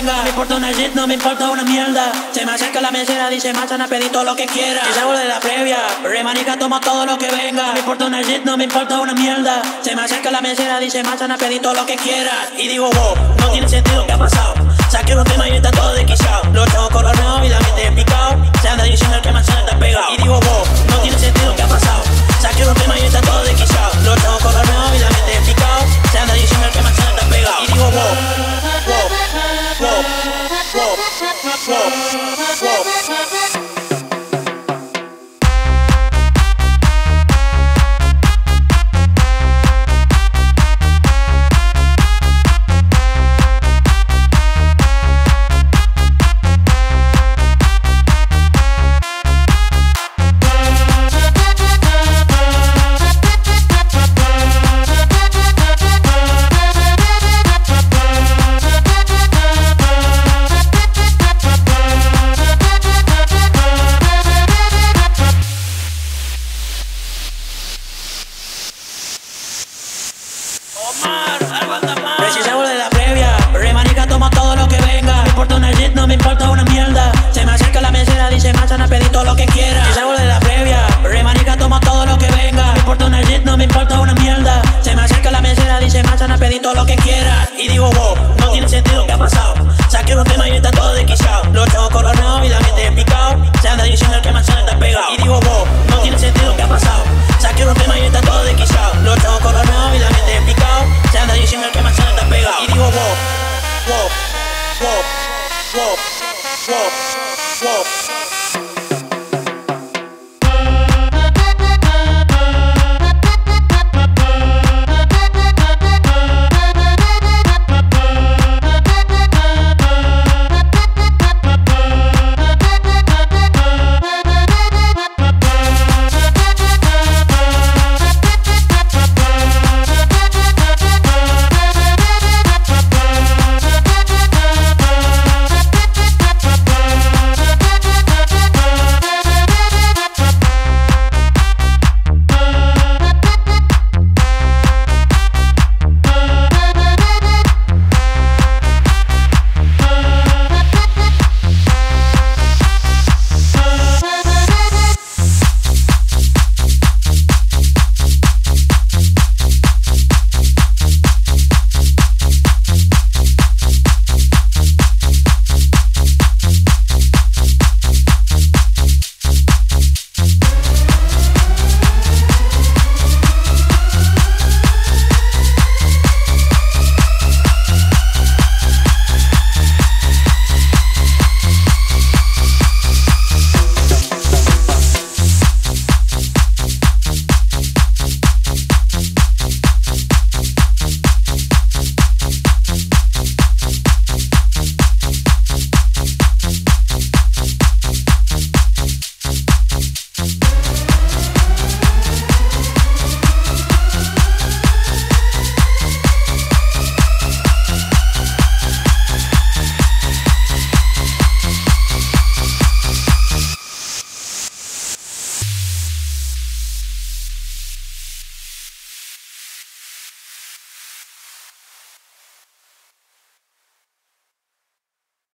venga. No me importa una shit, no me importa una mierda. Se me acerca la mesera, dice, marchan a pedir todo lo que quiera. Y salgo de la previa, remanica, tomo todo lo que venga. No me importa una shit, no me importa una mierda. Se me acerca la mesera, dice, marchan a pedir todo lo que quiera. Y digo, wow, no tiene sentido, ¿qué ha pasado? Saqué un tema y está todo desquiciado. Wow, importa una shit, no me importa una mierda. Se me acerca la mesera, dice marchan a pedir todo lo que quiera. Wow, wow, wow, wow, wow, wow.